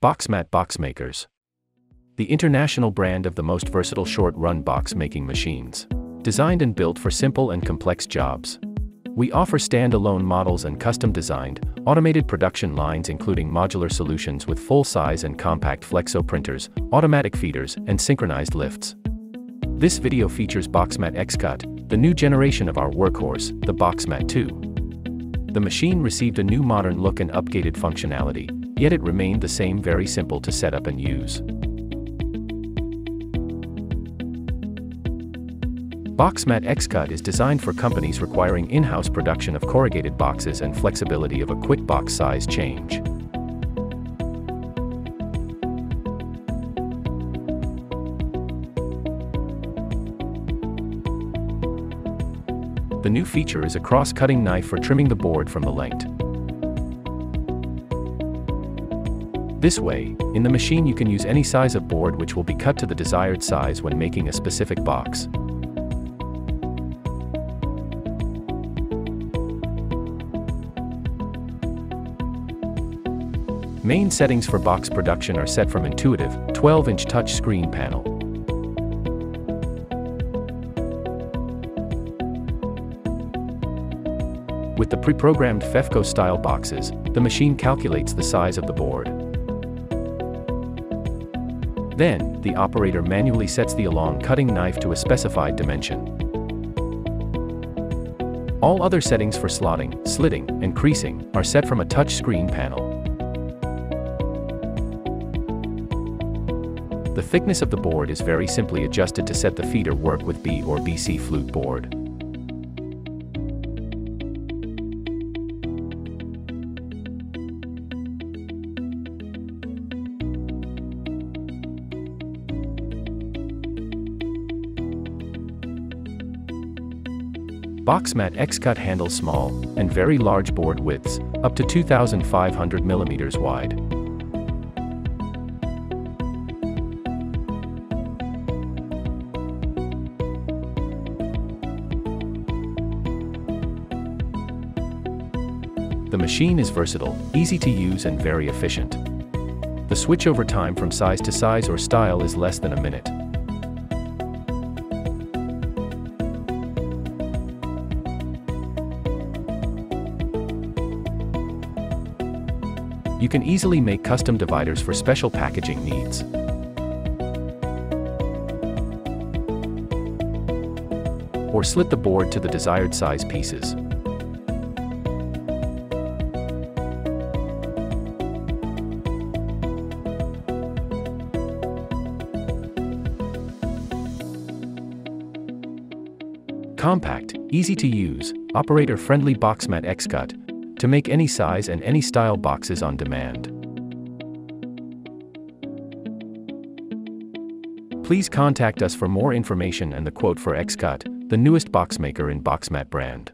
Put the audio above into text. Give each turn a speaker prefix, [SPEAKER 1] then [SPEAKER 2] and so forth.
[SPEAKER 1] Boxmat Box Makers. The international brand of the most versatile short-run box making machines. Designed and built for simple and complex jobs. We offer standalone models and custom-designed, automated production lines including modular solutions with full-size and compact flexo printers, automatic feeders, and synchronized lifts. This video features Boxmat XCut, the new generation of our workhorse, the Boxmat 2. The machine received a new modern look and updated functionality, yet it remained the same very simple to set up and use. Boxmat XCut is designed for companies requiring in-house production of corrugated boxes and flexibility of a quick box size change. The new feature is a cross-cutting knife for trimming the board from the length. This way, in the machine you can use any size of board which will be cut to the desired size when making a specific box. Main settings for box production are set from intuitive, 12-inch touchscreen panel. With the pre-programmed FEFCO-style boxes, the machine calculates the size of the board. Then, the operator manually sets the along cutting knife to a specified dimension. All other settings for slotting, slitting, and creasing are set from a touch screen panel. The thickness of the board is very simply adjusted to set the feeder work with B or BC flute board. Boxmat XCut handles small and very large board widths, up to 2,500 mm wide. The machine is versatile, easy to use and very efficient. The switchover time from size to size or style is less than a minute. You can easily make custom dividers for special packaging needs. Or slit the board to the desired size pieces. Compact, easy to use, operator-friendly Boxmat XCut to make any size and any style boxes on demand. Please contact us for more information and the quote for XCut, the newest box maker in Boxmat brand.